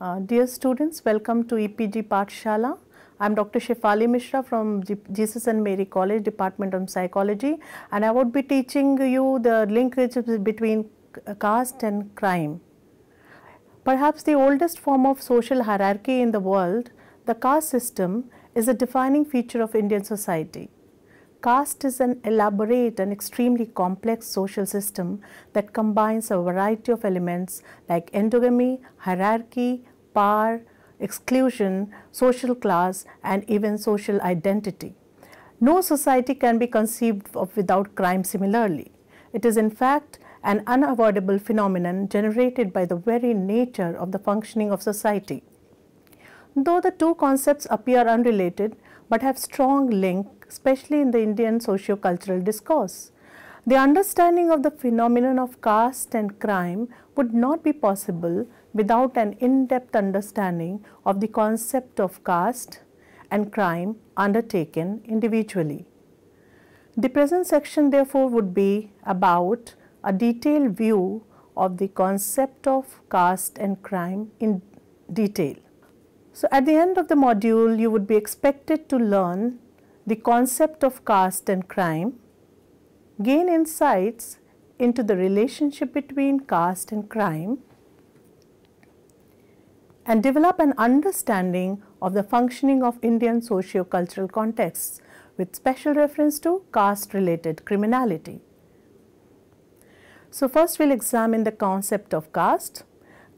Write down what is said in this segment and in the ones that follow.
Uh, dear students, welcome to EPG Pathshala. I am Dr. Shefali Mishra from G Jesus and Mary College, Department of Psychology and I would be teaching you the linkage between caste and crime. Perhaps the oldest form of social hierarchy in the world, the caste system is a defining feature of Indian society. Caste is an elaborate and extremely complex social system that combines a variety of elements like endogamy, hierarchy, power, exclusion, social class and even social identity. No society can be conceived of without crime similarly. It is in fact an unavoidable phenomenon generated by the very nature of the functioning of society. Though the two concepts appear unrelated but have strong link especially in the Indian socio-cultural discourse. The understanding of the phenomenon of caste and crime would not be possible without an in-depth understanding of the concept of caste and crime undertaken individually. The present section therefore would be about a detailed view of the concept of caste and crime in detail. So, at the end of the module you would be expected to learn the concept of caste and crime, gain insights into the relationship between caste and crime, and develop an understanding of the functioning of Indian socio-cultural contexts with special reference to caste related criminality. So, first we will examine the concept of caste.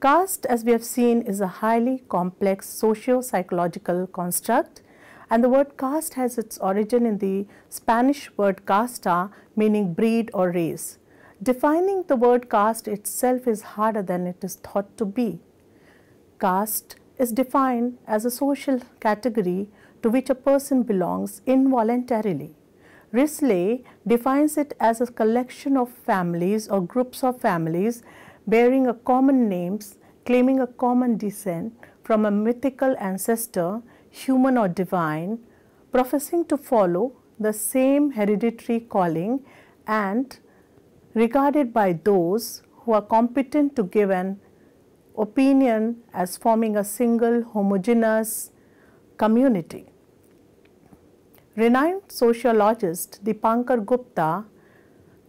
Caste as we have seen is a highly complex socio-psychological construct and the word caste has its origin in the Spanish word casta meaning breed or race. Defining the word caste itself is harder than it is thought to be. Caste is defined as a social category to which a person belongs involuntarily. Risley defines it as a collection of families or groups of families bearing a common names, claiming a common descent from a mythical ancestor human or divine, professing to follow the same hereditary calling and regarded by those who are competent to give an opinion as forming a single homogeneous community. Renowned sociologist Dipankar Gupta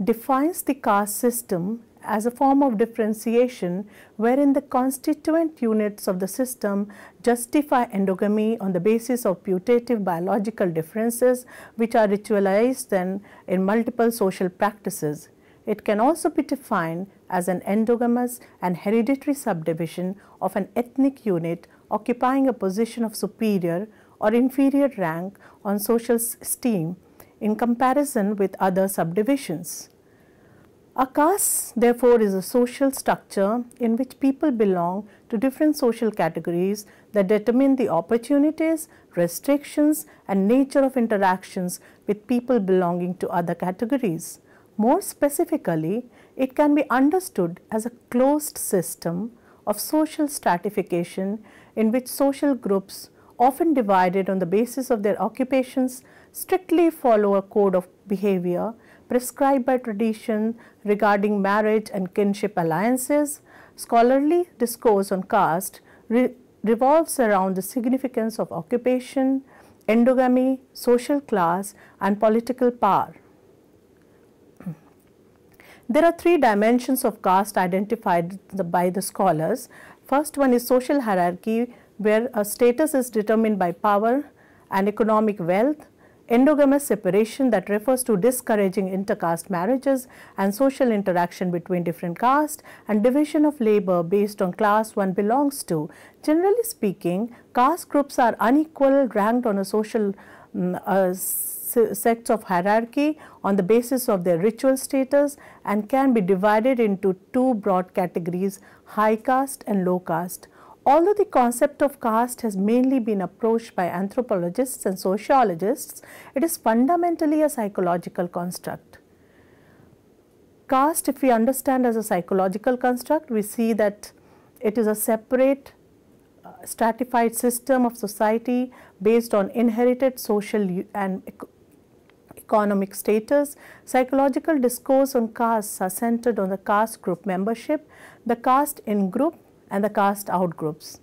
defines the caste system as a form of differentiation wherein the constituent units of the system justify endogamy on the basis of putative biological differences which are ritualized then in multiple social practices. It can also be defined as an endogamous and hereditary subdivision of an ethnic unit occupying a position of superior or inferior rank on social esteem in comparison with other subdivisions. A caste therefore is a social structure in which people belong to different social categories that determine the opportunities, restrictions and nature of interactions with people belonging to other categories. More specifically, it can be understood as a closed system of social stratification in which social groups often divided on the basis of their occupations strictly follow a code of behavior prescribed by tradition regarding marriage and kinship alliances, scholarly discourse on caste re revolves around the significance of occupation, endogamy, social class and political power. There are three dimensions of caste identified by the scholars. First one is social hierarchy where a status is determined by power and economic wealth endogamous separation that refers to discouraging intercaste marriages and social interaction between different castes and division of labor based on class one belongs to. Generally speaking, caste groups are unequal ranked on a social um, uh, sects of hierarchy on the basis of their ritual status and can be divided into two broad categories high caste and low caste. Although the concept of caste has mainly been approached by anthropologists and sociologists, it is fundamentally a psychological construct. Caste, if we understand as a psychological construct, we see that it is a separate uh, stratified system of society based on inherited social and economic status. Psychological discourse on castes are centered on the caste group membership, the caste in group and the caste out groups.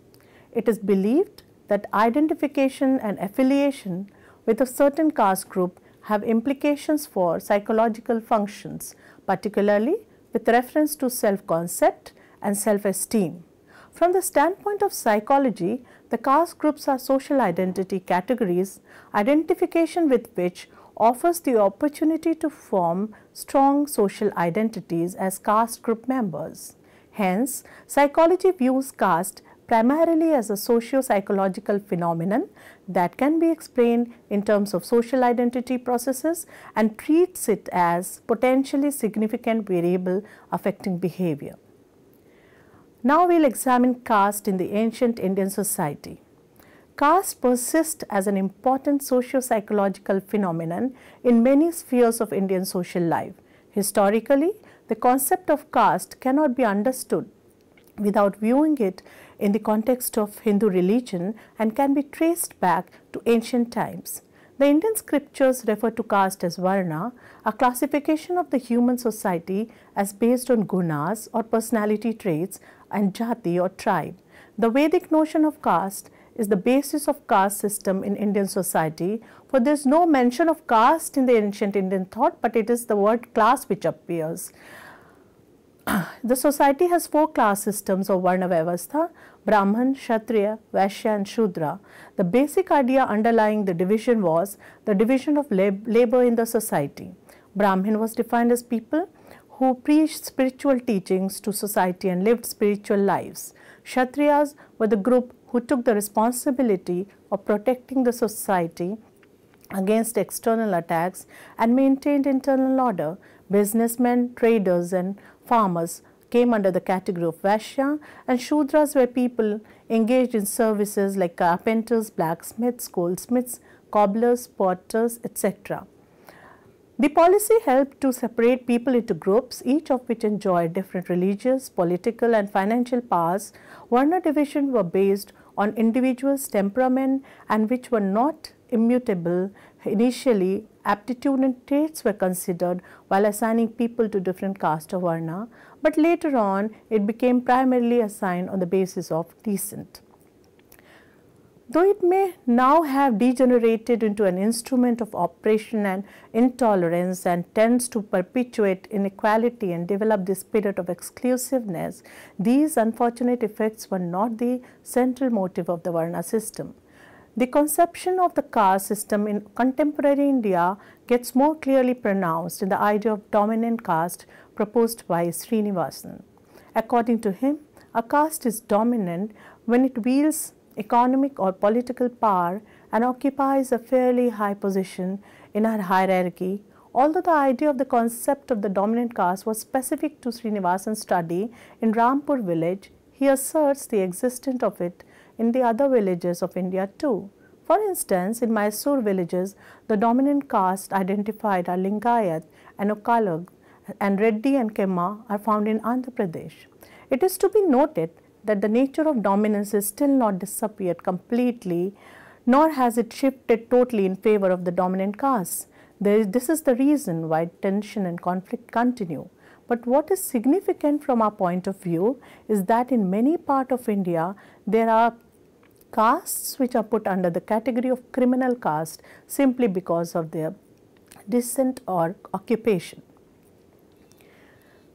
it is believed that identification and affiliation with a certain caste group have implications for psychological functions, particularly with reference to self-concept and self-esteem. From the standpoint of psychology, the caste groups are social identity categories, identification with which offers the opportunity to form strong social identities as caste group members. Hence, psychology views caste primarily as a socio-psychological phenomenon that can be explained in terms of social identity processes and treats it as potentially significant variable affecting behavior. Now we will examine caste in the ancient Indian society. Caste persists as an important socio-psychological phenomenon in many spheres of Indian social life. Historically, the concept of caste cannot be understood without viewing it in the context of Hindu religion and can be traced back to ancient times. The Indian scriptures refer to caste as varna, a classification of the human society as based on gunas or personality traits and jati or tribe. The Vedic notion of caste is the basis of caste system in Indian society for there is no mention of caste in the ancient Indian thought but it is the word class which appears. the society has four class systems of Varna Vyavastha, Brahman, Kshatriya, Vaishya and Shudra. The basic idea underlying the division was the division of lab labor in the society. Brahmin was defined as people who preached spiritual teachings to society and lived spiritual lives. Kshatriyas were the group who took the responsibility of protecting the society against external attacks and maintained internal order. Businessmen, traders and farmers came under the category of Vaishya and Shudras were people engaged in services like carpenters, blacksmiths, goldsmiths, cobblers, potters, etc. The policy helped to separate people into groups, each of which enjoyed different religious, political and financial powers. Varna division were based on individuals' temperament and which were not immutable initially aptitude and traits were considered while assigning people to different caste or varna, but later on it became primarily assigned on the basis of descent. Though it may now have degenerated into an instrument of oppression and intolerance and tends to perpetuate inequality and develop the spirit of exclusiveness, these unfortunate effects were not the central motive of the Varna system. The conception of the caste system in contemporary India gets more clearly pronounced in the idea of dominant caste proposed by Srinivasan. According to him, a caste is dominant when it wields economic or political power and occupies a fairly high position in a hierarchy. Although the idea of the concept of the dominant caste was specific to Srinivasan's study in Rampur village, he asserts the existence of it in the other villages of India too. For instance, in Mysore villages, the dominant caste identified are Lingayat and Okkaliga and Reddy and Kamma are found in Andhra Pradesh. It is to be noted that the nature of dominance is still not disappeared completely nor has it shifted totally in favor of the dominant caste. this is the reason why tension and conflict continue. But what is significant from our point of view is that in many parts of India, there are castes which are put under the category of criminal caste simply because of their descent or occupation.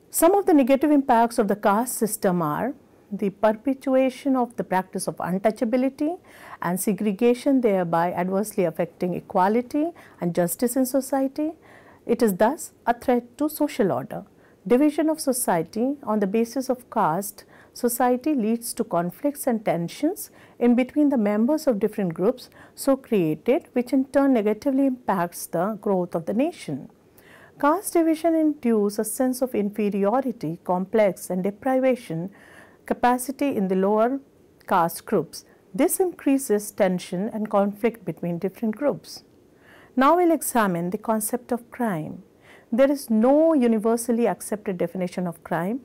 Some of the negative impacts of the caste system are the perpetuation of the practice of untouchability and segregation thereby adversely affecting equality and justice in society. It is thus a threat to social order. Division of society on the basis of caste society leads to conflicts and tensions in between the members of different groups so created which in turn negatively impacts the growth of the nation. Caste division induces a sense of inferiority, complex and deprivation capacity in the lower caste groups. This increases tension and conflict between different groups. Now we will examine the concept of crime. There is no universally accepted definition of crime.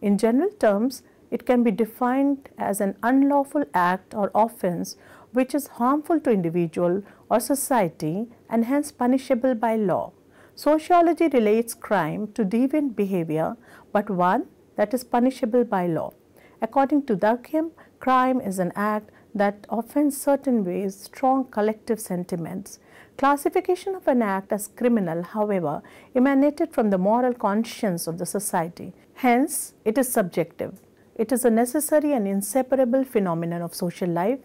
In general terms, it can be defined as an unlawful act or offense which is harmful to individual or society and hence punishable by law. Sociology relates crime to deviant behavior but one that is punishable by law. According to Durkheim, crime is an act that offends certain ways strong collective sentiments. Classification of an act as criminal, however, emanated from the moral conscience of the society. Hence, it is subjective. It is a necessary and inseparable phenomenon of social life,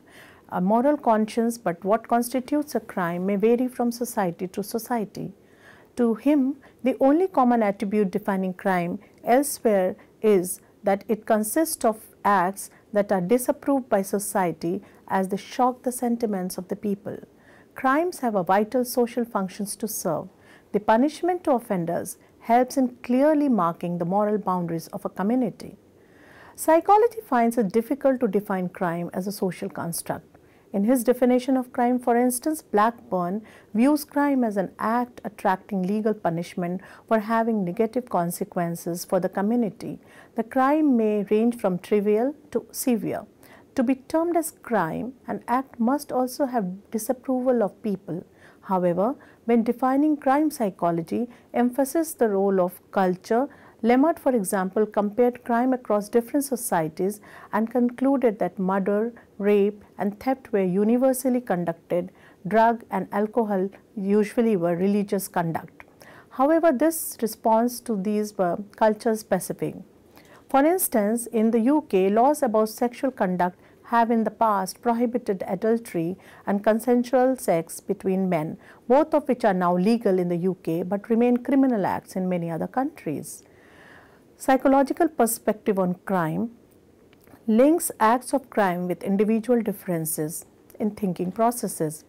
a moral conscience, but what constitutes a crime may vary from society to society. To him, the only common attribute defining crime elsewhere is that it consists of acts that are disapproved by society as they shock the sentiments of the people. Crimes have a vital social functions to serve. The punishment to offenders helps in clearly marking the moral boundaries of a community. Psychology finds it difficult to define crime as a social construct. In his definition of crime, for instance, Blackburn views crime as an act attracting legal punishment for having negative consequences for the community. The crime may range from trivial to severe. To be termed as crime, an act must also have disapproval of people. However, when defining crime psychology, emphasizes the role of culture, Lemaitre, for example, compared crime across different societies and concluded that murder, rape and theft were universally conducted, drug and alcohol usually were religious conduct. However, this response to these were culture specific. For instance, in the UK, laws about sexual conduct have in the past prohibited adultery and consensual sex between men, both of which are now legal in the UK but remain criminal acts in many other countries. Psychological perspective on crime links acts of crime with individual differences in thinking processes.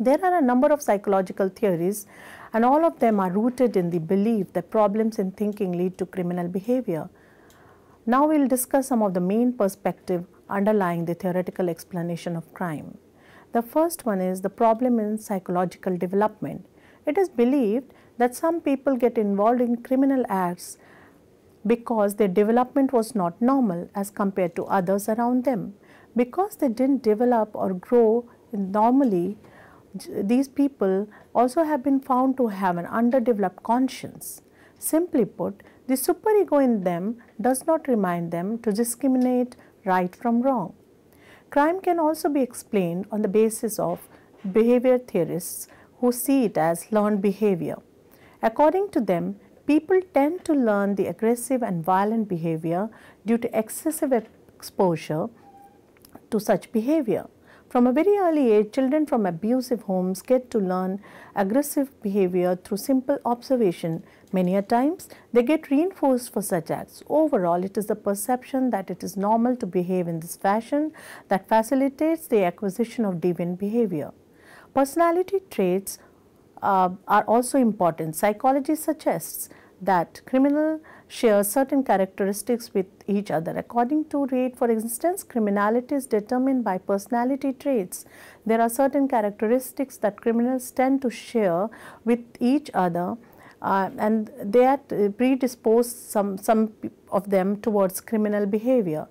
There are a number of psychological theories and all of them are rooted in the belief that problems in thinking lead to criminal behavior. Now we will discuss some of the main perspective underlying the theoretical explanation of crime. The first one is the problem in psychological development. It is believed that some people get involved in criminal acts because their development was not normal as compared to others around them. Because they didn't develop or grow normally, these people also have been found to have an underdeveloped conscience. Simply put, the superego in them does not remind them to discriminate right from wrong. Crime can also be explained on the basis of behavior theorists who see it as learned behavior. According to them, people tend to learn the aggressive and violent behavior due to excessive exposure to such behavior. From a very early age, children from abusive homes get to learn aggressive behavior through simple observation. Many a times, they get reinforced for such acts. Overall, it is the perception that it is normal to behave in this fashion that facilitates the acquisition of deviant behavior. Personality traits uh, are also important. Psychology suggests that criminals share certain characteristics with each other. According to Reid, for instance, criminality is determined by personality traits. There are certain characteristics that criminals tend to share with each other uh, and they are predisposed some, some of them towards criminal behavior.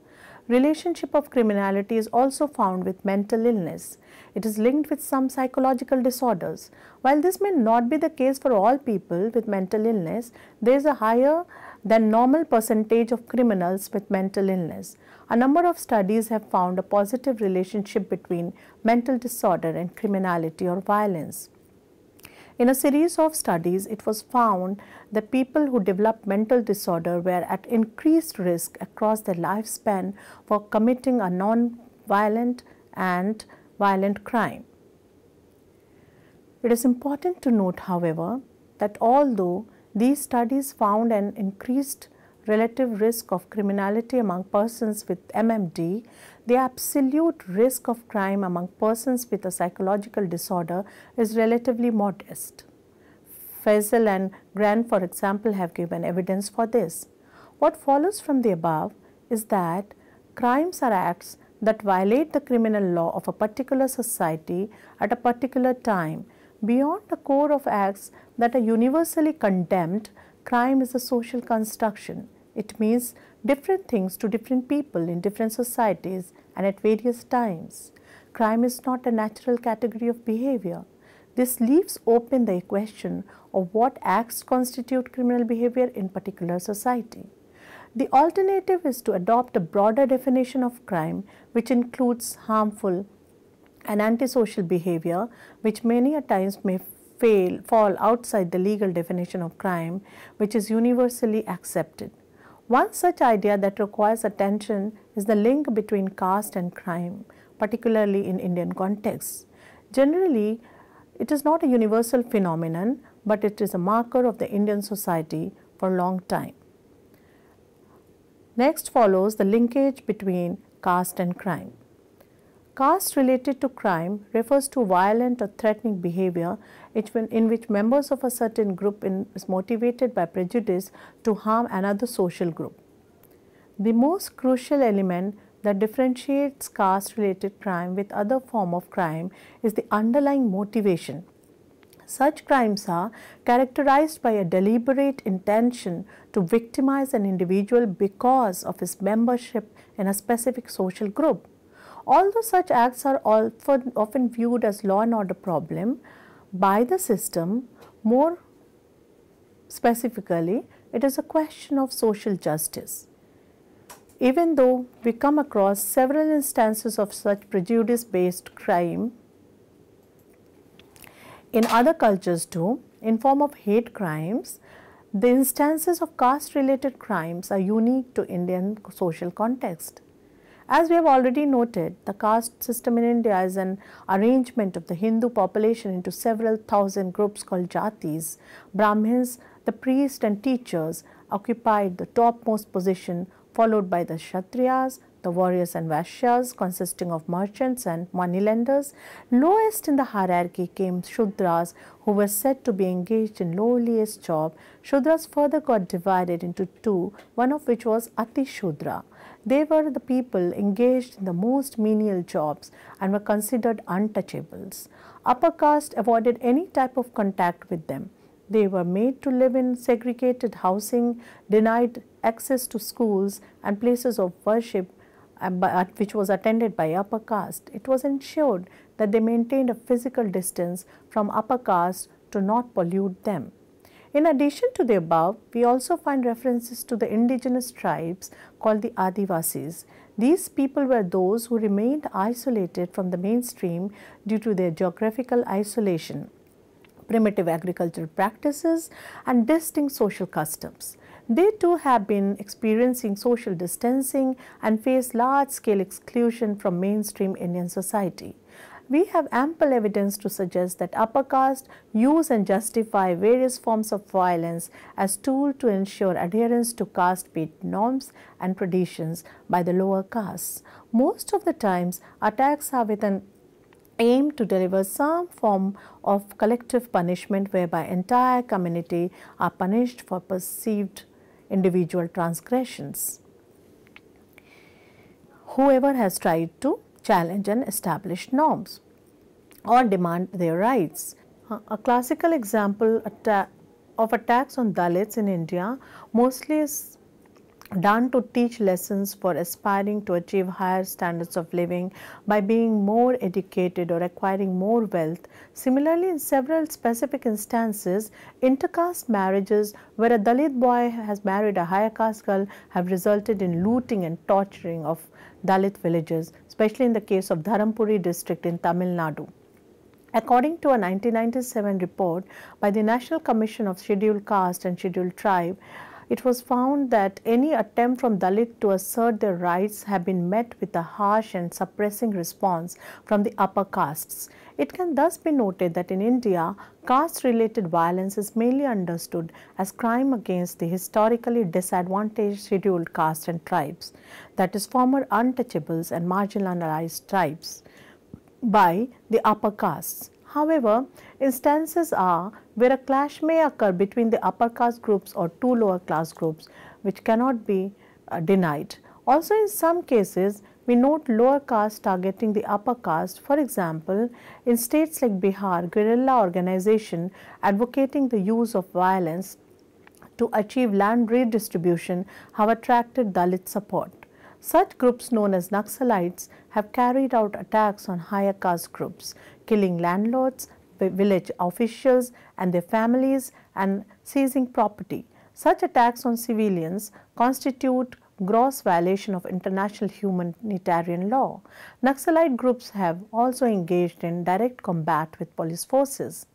Relationship of criminality is also found with mental illness. It is linked with some psychological disorders. While this may not be the case for all people with mental illness, there is a higher than normal percentage of criminals with mental illness. A number of studies have found a positive relationship between mental disorder and criminality or violence. In a series of studies, it was found that people who developed mental disorder were at increased risk across their lifespan for committing a non-violent and violent crime. It is important to note, however, that although these studies found an increased relative risk of criminality among persons with MMD, the absolute risk of crime among persons with a psychological disorder is relatively modest. Fazel and Grann, for example, have given evidence for this. What follows from the above is that crimes are acts that violate the criminal law of a particular society at a particular time. Beyond the core of acts that are universally condemned, crime is a social construction. It means different things to different people in different societies and at various times. Crime is not a natural category of behavior. This leaves open the question of what acts constitute criminal behavior in particular society. The alternative is to adopt a broader definition of crime which includes harmful and antisocial behavior which many a times may fail fall outside the legal definition of crime which is universally accepted. One such idea that requires attention is the link between caste and crime, particularly in Indian contexts. Generally, it is not a universal phenomenon, but it is a marker of the Indian society for a long time. Next follows the linkage between caste and crime. Caste related to crime refers to violent or threatening behavior in which members of a certain group is motivated by prejudice to harm another social group. The most crucial element that differentiates caste related crime with other form of crime is the underlying motivation. Such crimes are characterized by a deliberate intention to victimize an individual because of his membership in a specific social group. Although such acts are often, viewed as law and order problem, by the system, more specifically, it is a question of social justice. Even though we come across several instances of such prejudice based crime in other cultures too, in form of hate crimes, the instances of caste related crimes are unique to Indian social context. As we have already noted, the caste system in India is an arrangement of the Hindu population into several thousand groups called jatis. Brahmins, the priests and teachers occupied the topmost position followed by the Kshatriyas, the warriors and Vaishyas consisting of merchants and moneylenders. Lowest in the hierarchy came Shudras who were said to be engaged in lowliest job. Shudras further got divided into two, one of which was Ati Shudra. They were the people engaged in the most menial jobs and were considered untouchables. Upper caste avoided any type of contact with them. They were made to live in segregated housing, denied access to schools and places of worship uh, which was attended by upper caste, it was ensured that they maintained a physical distance from upper caste to not pollute them. In addition to the above, we also find references to the indigenous tribes called the Adivasis. These people were those who remained isolated from the mainstream due to their geographical isolation, primitive agricultural practices and distinct social customs. They too have been experiencing social distancing and face large scale exclusion from mainstream Indian society. We have ample evidence to suggest that upper caste use and justify various forms of violence as tool to ensure adherence to caste-based norms and traditions by the lower castes. Most of the times, attacks are with an aim to deliver some form of collective punishment whereby entire community are punished for perceived individual transgressions. Whoever has tried to challenge and establish norms or demand their rights. Uh, a classical example of attacks on Dalits in India mostly is done to teach lessons for aspiring to achieve higher standards of living by being more educated or acquiring more wealth. Similarly, in several specific instances, intercaste marriages where a Dalit boy has married a higher caste girl have resulted in looting and torturing of Dalit villages, especially in the case of Dharmapuri district in Tamil Nadu. According to a 1997 report by the National Commission of Scheduled Caste and Scheduled Tribe, it was found that any attempt from Dalit to assert their rights have been met with a harsh and suppressing response from the upper castes. It can thus be noted that in India, caste-related violence is mainly understood as crime against the historically disadvantaged scheduled castes and tribes, that is former untouchables and marginalized tribes by the upper castes. However, instances are where a clash may occur between the upper caste groups or two lower class groups which cannot be uh, denied. Also in some cases, we note lower caste targeting the upper caste. For example, in states like Bihar, guerrilla organization advocating the use of violence to achieve land redistribution have attracted Dalit support. Such groups known as Naxalites have carried out attacks on higher caste groups killing landlords, village officials and their families and seizing property. Such attacks on civilians constitute gross violation of international humanitarian law. Naxalite groups have also engaged in direct combat with police forces.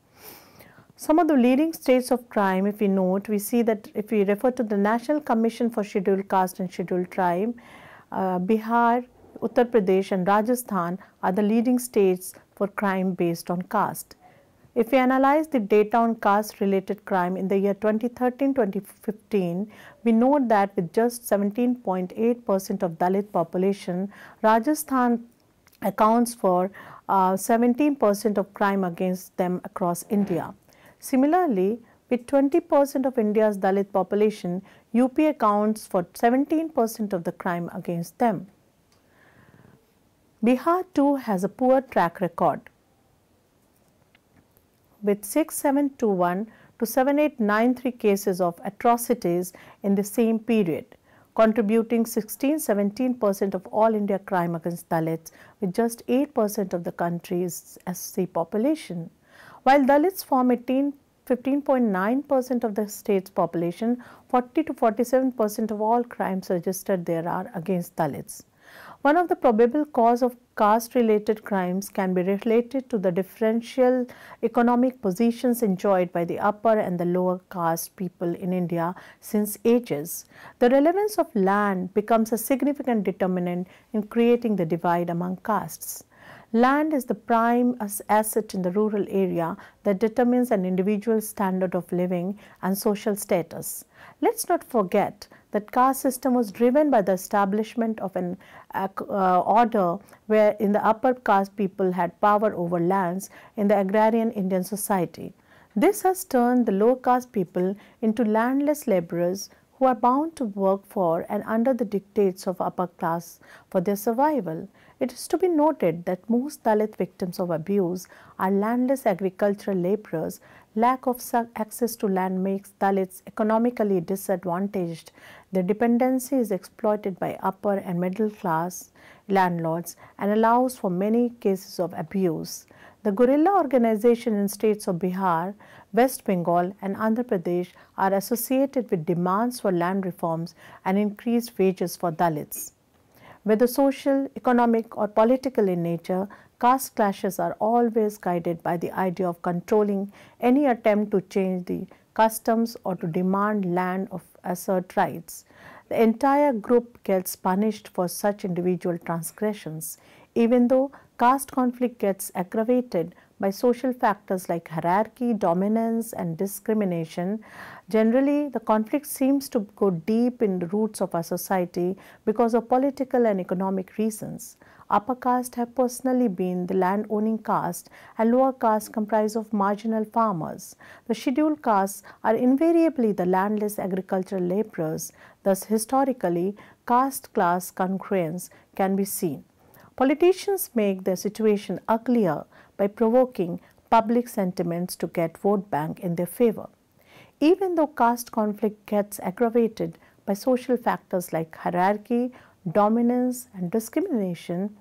Some of the leading states of crime, if we note, we see that if we refer to the National Commission for Scheduled Caste and Scheduled Tribe, uh, Bihar, Uttar Pradesh and Rajasthan are the leading states for crime based on caste. If we analyze the data on caste related crime in the year 2013-2015, we note that with just 17.8% of Dalit population, Rajasthan accounts for 17% uh, of crime against them across India. Similarly, with 20% of India's Dalit population, UP accounts for 17% of the crime against them. Bihar too has a poor track record with 6721 to 7893 cases of atrocities in the same period, contributing 16-17% of all India crime against Dalits with just 8% of the country's SC population. While Dalits form 15.9% of the state's population, 40 to 47% of all crimes registered there are against Dalits. One of the probable cause of caste related crimes can be related to the differential economic positions enjoyed by the upper and the lower caste people in India since ages. The relevance of land becomes a significant determinant in creating the divide among castes. Land is the prime asset in the rural area that determines an individual's standard of living and social status. Let's not forget that caste system was driven by the establishment of an uh, order where in the upper caste people had power over lands in the agrarian Indian society. This has turned the lower caste people into landless laborers who are bound to work for and under the dictates of upper class for their survival. It is to be noted that most Dalit victims of abuse are landless agricultural laborers. Lack of access to land makes Dalits economically disadvantaged. Their dependency is exploited by upper and middle class landlords and allows for many cases of abuse. The guerrilla organization in states of Bihar, West Bengal and Andhra Pradesh are associated with demands for land reforms and increased wages for Dalits. Whether social, economic or political in nature, caste clashes are always guided by the idea of controlling any attempt to change the customs or to demand land of assert rights. The entire group gets punished for such individual transgressions, even though caste conflict gets aggravated by social factors like hierarchy, dominance and discrimination. Generally, the conflict seems to go deep in the roots of our society because of political and economic reasons. Upper caste have personally been the land owning caste and lower caste comprise of marginal farmers. The scheduled castes are invariably the landless agricultural laborers. Thus, historically, caste class congruence can be seen. Politicians make their situation uglier by provoking public sentiments to get vote bank in their favor. Even though caste conflict gets aggravated by social factors like hierarchy, dominance and discrimination,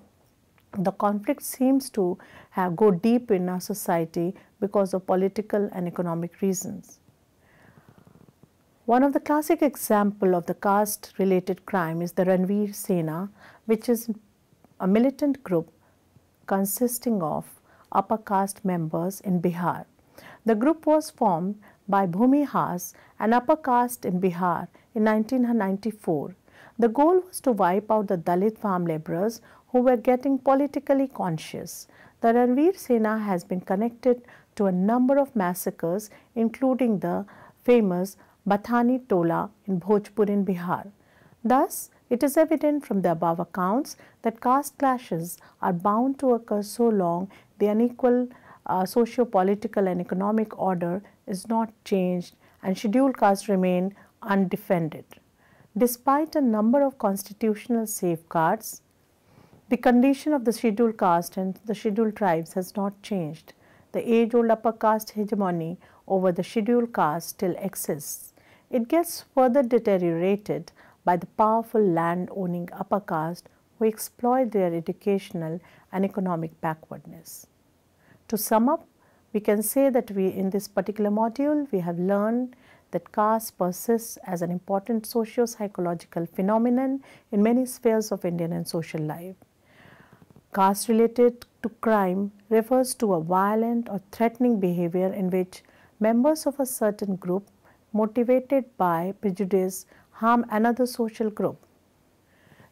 the conflict seems to have go deep in our society because of political and economic reasons. One of the classic example of the caste related crime is the Ranveer Sena which is a militant group consisting of upper caste members in Bihar. The group was formed by Bhumihars, an upper caste in Bihar in 1994. The goal was to wipe out the Dalit farm laborers who were getting politically conscious. The Ranveer Sena has been connected to a number of massacres including the famous Bathani Tola in Bhojpur in Bihar. Thus, it is evident from the above accounts that caste clashes are bound to occur so long the unequal uh, socio-political and economic order is not changed and scheduled castes remain undefended. Despite a number of constitutional safeguards, the condition of the scheduled caste and the scheduled tribes has not changed. The age-old upper caste hegemony over the scheduled caste still exists. It gets further deteriorated by the powerful land-owning upper caste who exploit their educational and economic backwardness. To sum up, we can say that we in this particular module we have learned that caste persists as an important socio-psychological phenomenon in many spheres of Indian and social life. Caste related to crime refers to a violent or threatening behavior in which members of a certain group motivated by prejudice harm another social group.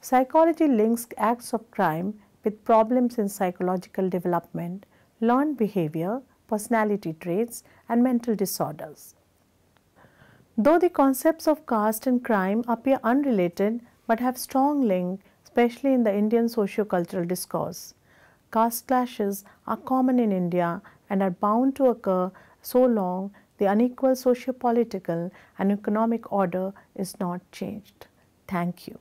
Psychology links acts of crime with problems in psychological development, learned behavior, personality traits and mental disorders. Though the concepts of caste and crime appear unrelated but have strong link especially in the Indian socio-cultural discourse. Caste clashes are common in India and are bound to occur so long the unequal socio-political and economic order is not changed. Thank you.